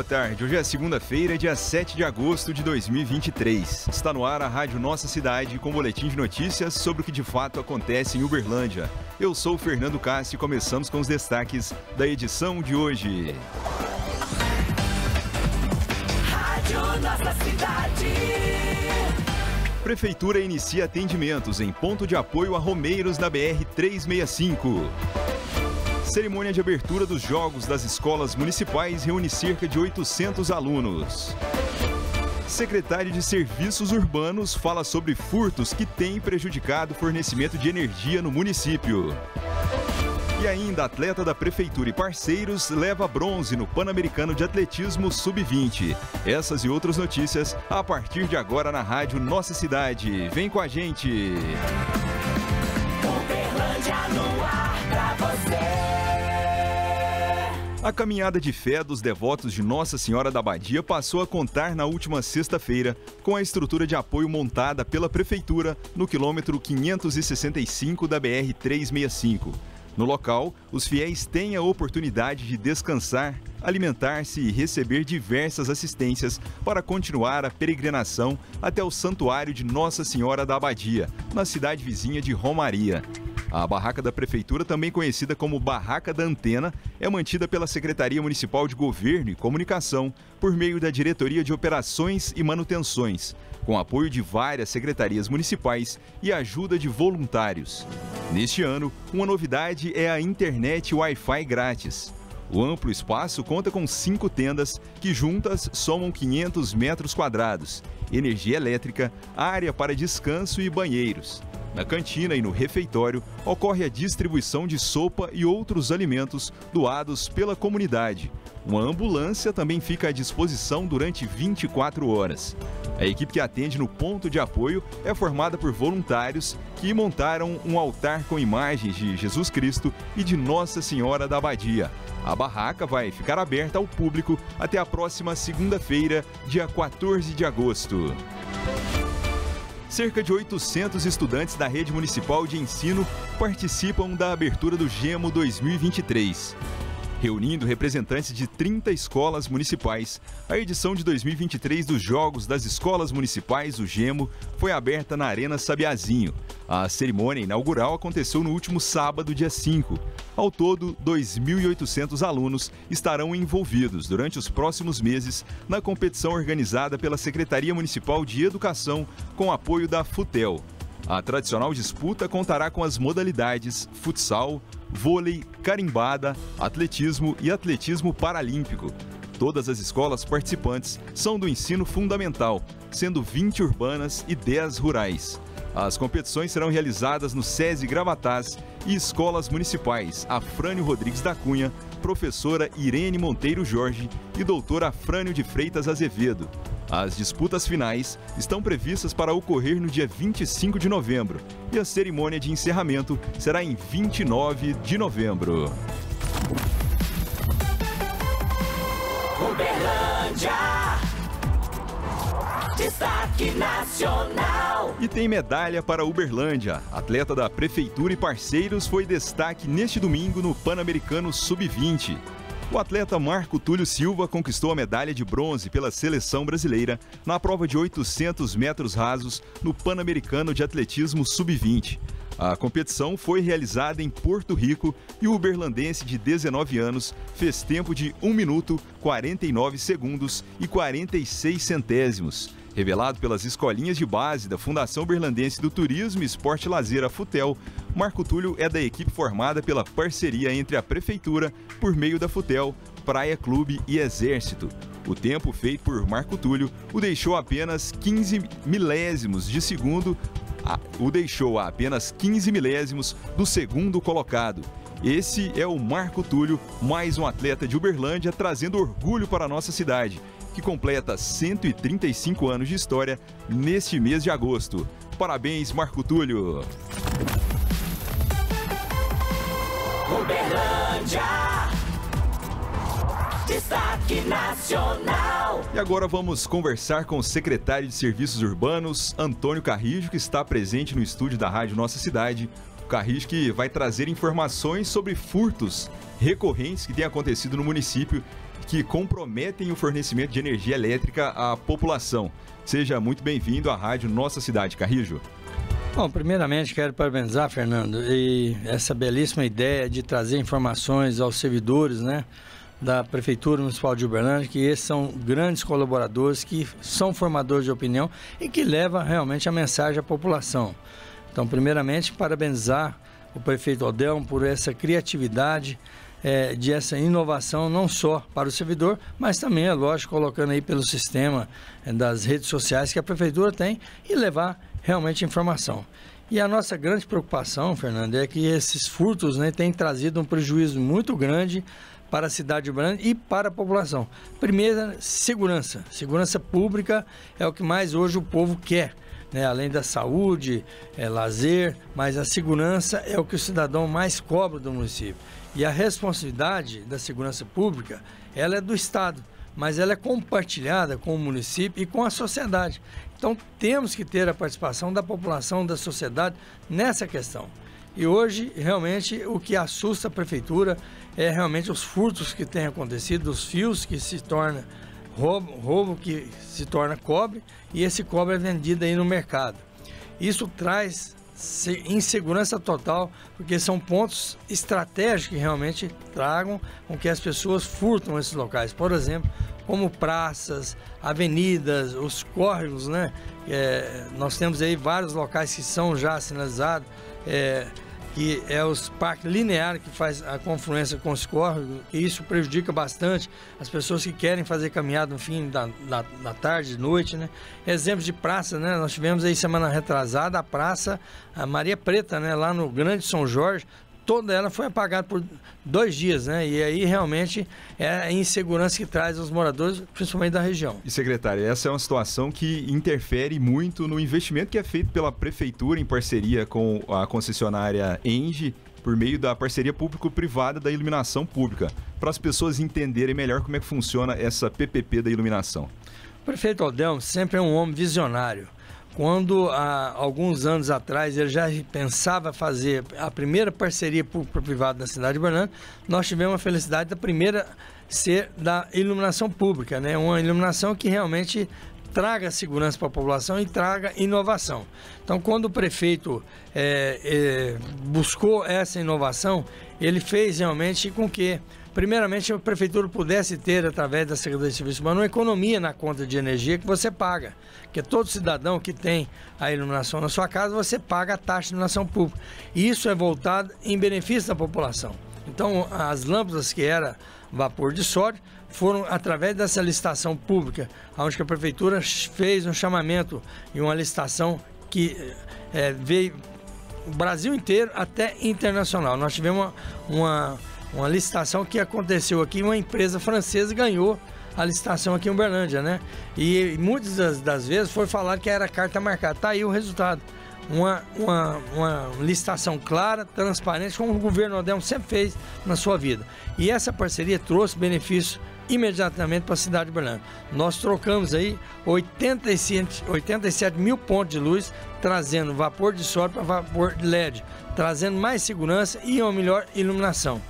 boa tarde. Hoje é segunda-feira, dia 7 de agosto de 2023. Está no ar a Rádio Nossa Cidade com um boletim de notícias sobre o que de fato acontece em Uberlândia. Eu sou o Fernando Cassi e começamos com os destaques da edição de hoje. Rádio Nossa Cidade. Prefeitura inicia atendimentos em ponto de apoio a Romeiros da BR 365. Cerimônia de abertura dos Jogos das Escolas Municipais reúne cerca de 800 alunos. Secretário de Serviços Urbanos fala sobre furtos que têm prejudicado o fornecimento de energia no município. E ainda, atleta da Prefeitura e parceiros leva bronze no Pan-Americano de Atletismo Sub-20. Essas e outras notícias a partir de agora na Rádio Nossa Cidade. Vem com a gente! Uberlândia no ar pra você. A caminhada de fé dos devotos de Nossa Senhora da Badia passou a contar na última sexta-feira com a estrutura de apoio montada pela Prefeitura no quilômetro 565 da BR-365. No local, os fiéis têm a oportunidade de descansar, alimentar-se e receber diversas assistências para continuar a peregrinação até o Santuário de Nossa Senhora da Abadia, na cidade vizinha de Romaria. A barraca da prefeitura, também conhecida como Barraca da Antena, é mantida pela Secretaria Municipal de Governo e Comunicação por meio da Diretoria de Operações e Manutenções, com apoio de várias secretarias municipais e ajuda de voluntários. Neste ano, uma novidade é a internet Wi-Fi grátis. O amplo espaço conta com cinco tendas que juntas somam 500 metros quadrados, energia elétrica, área para descanso e banheiros. Na cantina e no refeitório ocorre a distribuição de sopa e outros alimentos doados pela comunidade. Uma ambulância também fica à disposição durante 24 horas. A equipe que atende no ponto de apoio é formada por voluntários que montaram um altar com imagens de Jesus Cristo e de Nossa Senhora da Abadia. A barraca vai ficar aberta ao público até a próxima segunda-feira, dia 14 de agosto. Cerca de 800 estudantes da rede municipal de ensino participam da abertura do GEMO 2023. Reunindo representantes de 30 escolas municipais, a edição de 2023 dos Jogos das Escolas Municipais, o GEMO, foi aberta na Arena Sabiazinho. A cerimônia inaugural aconteceu no último sábado, dia 5. Ao todo, 2.800 alunos estarão envolvidos durante os próximos meses na competição organizada pela Secretaria Municipal de Educação com apoio da FUTEL. A tradicional disputa contará com as modalidades futsal, vôlei, carimbada, atletismo e atletismo paralímpico. Todas as escolas participantes são do ensino fundamental, sendo 20 urbanas e 10 rurais. As competições serão realizadas no SESI Gravatás e escolas municipais Afrânio Rodrigues da Cunha, professora Irene Monteiro Jorge e doutora Afrânio de Freitas Azevedo. As disputas finais estão previstas para ocorrer no dia 25 de novembro e a cerimônia de encerramento será em 29 de novembro. Uberlândia. Destaque Nacional. E tem medalha para Uberlândia. Atleta da Prefeitura e parceiros foi destaque neste domingo no Pan-Americano Sub-20. O atleta Marco Túlio Silva conquistou a medalha de bronze pela seleção brasileira na prova de 800 metros rasos no Pan-Americano de Atletismo Sub-20. A competição foi realizada em Porto Rico e o uberlandense de 19 anos fez tempo de 1 minuto, 49 segundos e 46 centésimos. Revelado pelas escolinhas de base da Fundação Berlandense do Turismo e Esporte Lazer, a Futel, Marco Túlio é da equipe formada pela parceria entre a Prefeitura, por meio da Futel, Praia Clube e Exército. O tempo feito por Marco Túlio o deixou apenas 15 milésimos de segundo, a- o deixou a apenas 15 milésimos do segundo colocado. Esse é o Marco Túlio, mais um atleta de Uberlândia trazendo orgulho para a nossa cidade, que completa 135 anos de história neste mês de agosto. Parabéns, Marco Túlio! Uberlândia. Destaque Nacional. E agora vamos conversar com o secretário de Serviços Urbanos, Antônio Carrijo, que está presente no estúdio da Rádio Nossa Cidade. O Carrijo que vai trazer informações sobre furtos recorrentes que têm acontecido no município que comprometem o fornecimento de energia elétrica à população. Seja muito bem-vindo à Rádio Nossa Cidade, Carrijo. Bom, primeiramente quero parabenizar, Fernando, e essa belíssima ideia de trazer informações aos servidores, né? da Prefeitura Municipal de Uberlândia, que esses são grandes colaboradores, que são formadores de opinião e que levam realmente a mensagem à população. Então, primeiramente, parabenizar o prefeito Odelmo por essa criatividade, é, de essa inovação, não só para o servidor, mas também, é lógico, colocando aí pelo sistema é, das redes sociais que a prefeitura tem e levar realmente informação. E a nossa grande preocupação, Fernando, é que esses furtos né, têm trazido um prejuízo muito grande para a cidade de Uberlândia e para a população. Primeiro, segurança. Segurança pública é o que mais hoje o povo quer. Né? Além da saúde, é, lazer, mas a segurança é o que o cidadão mais cobra do município. E a responsabilidade da segurança pública, ela é do Estado, mas ela é compartilhada com o município e com a sociedade. Então temos que ter a participação da população, da sociedade nessa questão. E hoje, realmente, o que assusta a prefeitura é realmente os furtos que têm acontecido, os fios que se tornam roubo, roubo que se torna cobre e esse cobre é vendido aí no mercado. Isso traz insegurança total, porque são pontos estratégicos que realmente tragam com que as pessoas furtam esses locais. Por exemplo, como praças, avenidas, os córregos, né? É, nós temos aí vários locais que são já sinalizados, é, que é os parques lineares que faz a confluência com os córregos, e isso prejudica bastante as pessoas que querem fazer caminhada no fim da, da, da tarde, noite, né? Exemplos de praça, né? Nós tivemos aí semana retrasada a praça a Maria Preta, né? Lá no Grande São Jorge, toda ela foi apagada por dois dias, né? E aí realmente é a insegurança que traz aos moradores, principalmente da região. E secretário, essa é uma situação que interfere muito no investimento que é feito pela prefeitura em parceria com a concessionária Engie por meio da parceria público-privada da iluminação pública, para as pessoas entenderem melhor como é que funciona essa PPP da iluminação. O prefeito Aldelmo sempre é um homem visionário quando há alguns anos atrás ele já pensava fazer a primeira parceria público-privada na cidade de Bernardo, nós tivemos a felicidade da primeira ser da iluminação pública, né? Uma iluminação que realmente traga segurança para a população e traga inovação. Então, quando o prefeito é, é, buscou essa inovação, ele fez realmente com que primeiramente a prefeitura pudesse ter, através da Secretaria de Serviços Humanos, uma economia na conta de energia que você paga. Que todo cidadão que tem a iluminação na sua casa, você paga a taxa de iluminação pública. E isso é voltado em benefício da população. Então, as lâmpadas que era vapor de sódio foram através dessa licitação pública, onde a prefeitura fez um chamamento e uma licitação que é, veio o Brasil inteiro até internacional. Nós tivemos uma, uma uma licitação que aconteceu aqui, uma empresa francesa ganhou a licitação aqui em Uberlândia, né? E muitas das, das vezes foi falar que era carta marcada. Tá aí o resultado. Uma, uma, uma licitação clara, transparente, como o governo Odemo sempre fez na sua vida. E essa parceria trouxe benefício imediatamente para a cidade de Uberlândia. Nós trocamos aí 87, 87 mil pontos de luz, trazendo vapor de sódio para vapor de LED, trazendo mais segurança e uma melhor iluminação.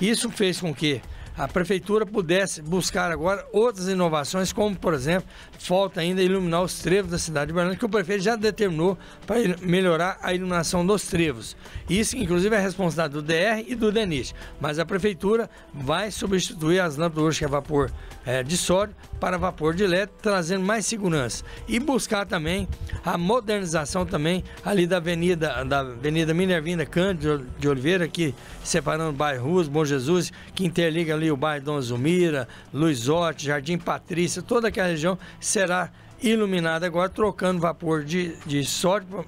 Isso fez com que a prefeitura pudesse buscar agora outras inovações, como, por exemplo, falta ainda iluminar os trevos da cidade de Bernardo, que o prefeito já determinou para melhorar a iluminação dos trevos. Isso, inclusive, é responsabilidade do DR e do DENIT. Mas a prefeitura vai substituir as lâmpadas hoje que é vapor é, de sódio para vapor de LED, trazendo mais segurança. E buscar também a modernização também ali da Avenida, da Avenida Minervina Cândido de Oliveira, aqui separando o bairro Ruas, Bom Jesus, que interliga ali o bairro Dona Zumira, Luizote, Jardim Patrícia, toda aquela região será iluminada agora, trocando vapor de, de, sódio,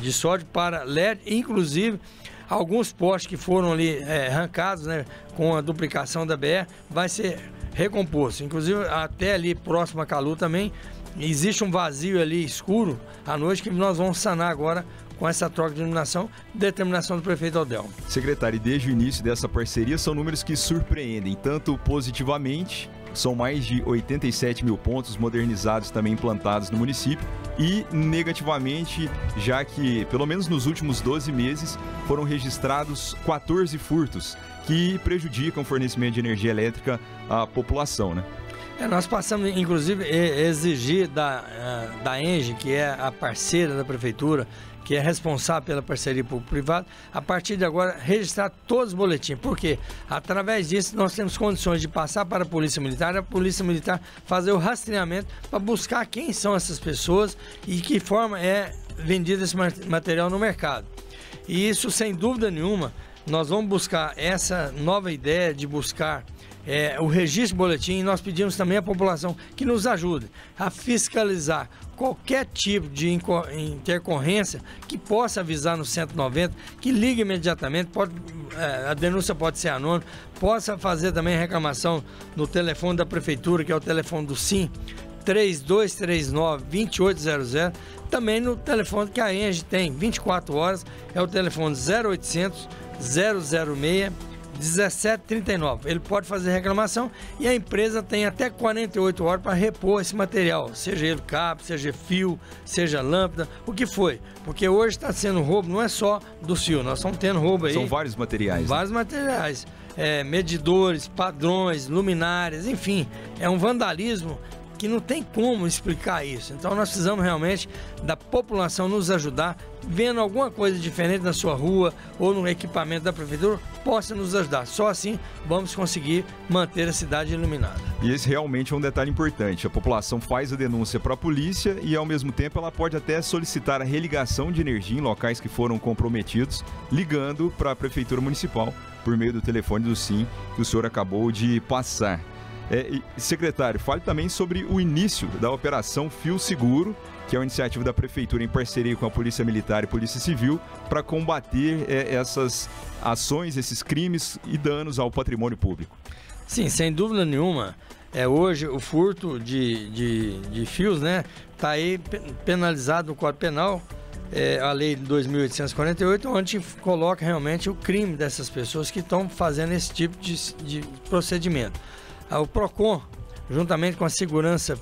de sódio para LED, inclusive alguns postes que foram ali é, arrancados né, com a duplicação da BR, vai ser recomposto. Inclusive até ali próximo a Calu também existe um vazio ali escuro à noite que nós vamos sanar agora com essa troca de iluminação, determinação do prefeito Aldelmo. Secretário, desde o início dessa parceria são números que surpreendem, tanto positivamente, são mais de 87 mil pontos modernizados também implantados no município, e negativamente, já que pelo menos nos últimos 12 meses foram registrados 14 furtos que prejudicam o fornecimento de energia elétrica à população, né? É, nós passamos, inclusive, exigir da, eh, da ENGE, que é a parceira da prefeitura, que é responsável pela parceria público-privada, a partir de agora registrar todos os boletins. Por quê? Através disso nós temos condições de passar para a Polícia Militar, a Polícia Militar fazer o rastreamento para buscar quem são essas pessoas e que forma é vendido esse material no mercado. E isso, sem dúvida nenhuma, nós vamos buscar essa nova ideia de buscar é, o registro boletim e nós pedimos também à população que nos ajude a fiscalizar qualquer tipo de intercorrência que possa avisar no 190, que ligue imediatamente, pode, é, a denúncia pode ser anônima, possa fazer também reclamação no telefone da prefeitura, que é o telefone do SIM, 3239-2800, também no telefone que a ENGE tem, 24 horas, é o telefone 0800 006 1739. Ele pode fazer reclamação e a empresa tem até 48 horas para repor esse material, seja ele cabo, seja fio, seja lâmpada, o que foi. Porque hoje está sendo roubo, não é só do fio, nós estamos tendo roubo aí. São vários materiais. Né? Vários né? materiais. É, medidores, padrões, luminárias, enfim, é um vandalismo que não tem como explicar isso. Então nós precisamos realmente da população nos ajudar, vendo alguma coisa diferente na sua rua ou no equipamento da prefeitura, possa nos ajudar. Só assim vamos conseguir manter a cidade iluminada. E esse realmente é um detalhe importante. A população faz a denúncia para a polícia e ao mesmo tempo ela pode até solicitar a religação de energia em locais que foram comprometidos, ligando para a prefeitura municipal por meio do telefone do SIM que o senhor acabou de passar. É, secretário, fale também sobre o início da Operação Fio Seguro, que é uma iniciativa da Prefeitura em parceria com a Polícia Militar e Polícia Civil para combater é, essas ações, esses crimes e danos ao patrimônio público. Sim, sem dúvida nenhuma. É, hoje o furto de, de, de fios né, está aí penalizado no Código Penal, é, a Lei 2.848, onde coloca realmente o crime dessas pessoas que estão fazendo esse tipo de, de procedimento. O PROCON, juntamente com a segurança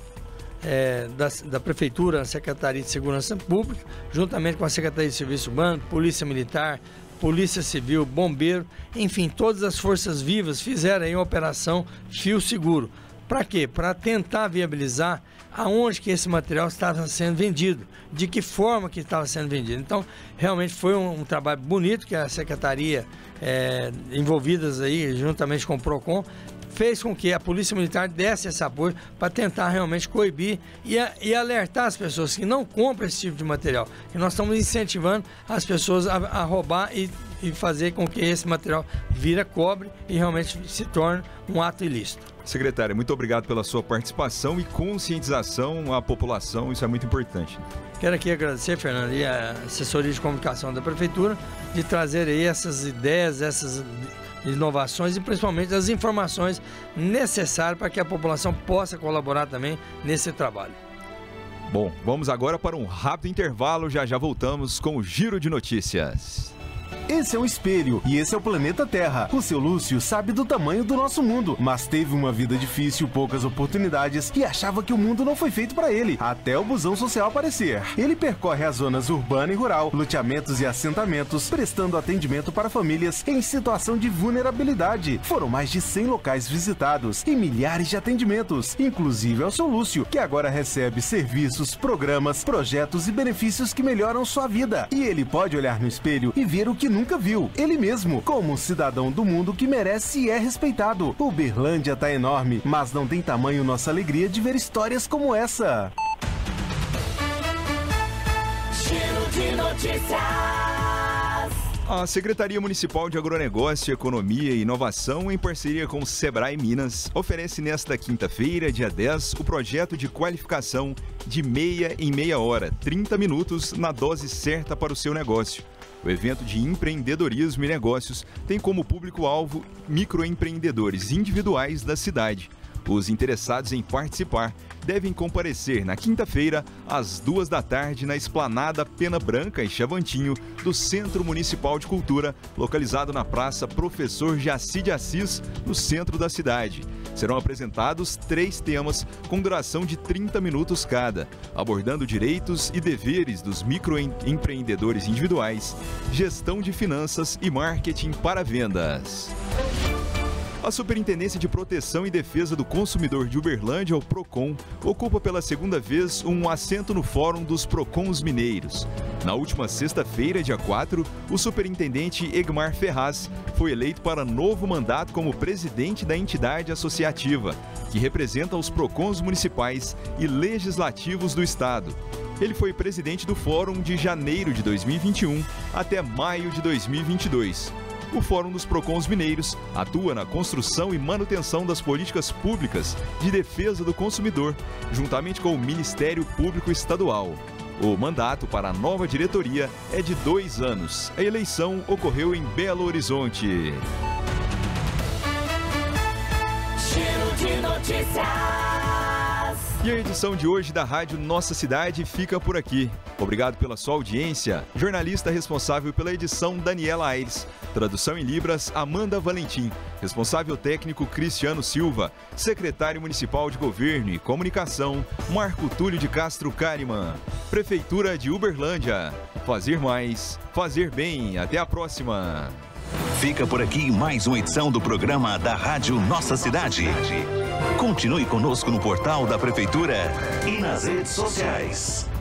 é, da, da, Prefeitura, a Secretaria de Segurança Pública, juntamente com a Secretaria de Serviço Urbano, Polícia Militar, Polícia Civil, Bombeiro, enfim, todas as forças vivas fizeram aí uma operação Fio Seguro. Para quê? Para tentar viabilizar aonde que esse material estava sendo vendido, de que forma que estava sendo vendido. Então, realmente foi um, um trabalho bonito que a Secretaria, é, envolvidas aí, juntamente com o PROCON, fez com que a Polícia Militar desse esse apoio para tentar realmente coibir e, a, e, alertar as pessoas que não compram esse tipo de material. Que nós estamos incentivando as pessoas a, a roubar e, e fazer com que esse material vira cobre e realmente se torne um ato ilícito. Secretário, muito obrigado pela sua participação e conscientização à população, isso é muito importante. Quero aqui agradecer, Fernando, e a assessoria de comunicação da Prefeitura, de trazer aí essas ideias, essas inovações e principalmente as informações necessárias para que a população possa colaborar também nesse trabalho. Bom, vamos agora para um rápido intervalo, já já voltamos com o Giro de Notícias. Esse é um espelho e esse é o planeta Terra. O seu Lúcio sabe do tamanho do nosso mundo, mas teve uma vida difícil, poucas oportunidades e achava que o mundo não foi feito para ele, até o busão social aparecer. Ele percorre as zonas urbana e rural, loteamentos e assentamentos, prestando atendimento para famílias em situação de vulnerabilidade. Foram mais de 100 locais visitados e milhares de atendimentos, inclusive ao seu Lúcio, que agora recebe serviços, programas, projetos e benefícios que melhoram sua vida. E ele pode olhar no espelho e ver o que nunca viu. Ele mesmo, como um cidadão do mundo que merece e é respeitado. Uberlândia tá enorme, mas não tem tamanho nossa alegria de ver histórias como essa. Giro de notícias. A Secretaria Municipal de Agronegócio, Economia e Inovação, em parceria com o Sebrae Minas, oferece nesta quinta-feira, dia 10, o projeto de qualificação de meia em meia hora, 30 minutos na dose certa para o seu negócio. O evento de empreendedorismo e negócios tem como público-alvo microempreendedores individuais da cidade. Os interessados em participar devem comparecer na quinta-feira, às duas da tarde, na esplanada Pena Branca, em Chavantinho, do Centro Municipal de Cultura, localizado na Praça Professor Jaci de Assis, no centro da cidade. Serão apresentados três temas com duração de 30 minutos cada, abordando direitos e deveres dos microempreendedores individuais, gestão de finanças e marketing para vendas. A Superintendência de Proteção e Defesa do Consumidor de Uberlândia, o PROCON, ocupa pela segunda vez um assento no Fórum dos PROCONs Mineiros. Na última sexta-feira, dia 4, o superintendente Egmar Ferraz foi eleito para novo mandato como presidente da entidade associativa, que representa os PROCONs municipais e legislativos do Estado. Ele foi presidente do Fórum de janeiro de 2021 até maio de 2022 o Fórum dos Procons Mineiros atua na construção e manutenção das políticas públicas de defesa do consumidor, juntamente com o Ministério Público Estadual. O mandato para a nova diretoria é de dois anos. A eleição ocorreu em Belo Horizonte. Giro de notícias. E a edição de hoje da Rádio Nossa Cidade fica por aqui. Obrigado pela sua audiência. Jornalista responsável pela edição Daniela Aires. Tradução em Libras Amanda Valentim. Responsável técnico Cristiano Silva. Secretário Municipal de Governo e Comunicação Marco Túlio de Castro Cariman. Prefeitura de Uberlândia. Fazer mais, fazer bem. Até a próxima. Fica por aqui mais uma edição do programa da Rádio Nossa Cidade. Continue conosco no portal da Prefeitura e nas redes sociais.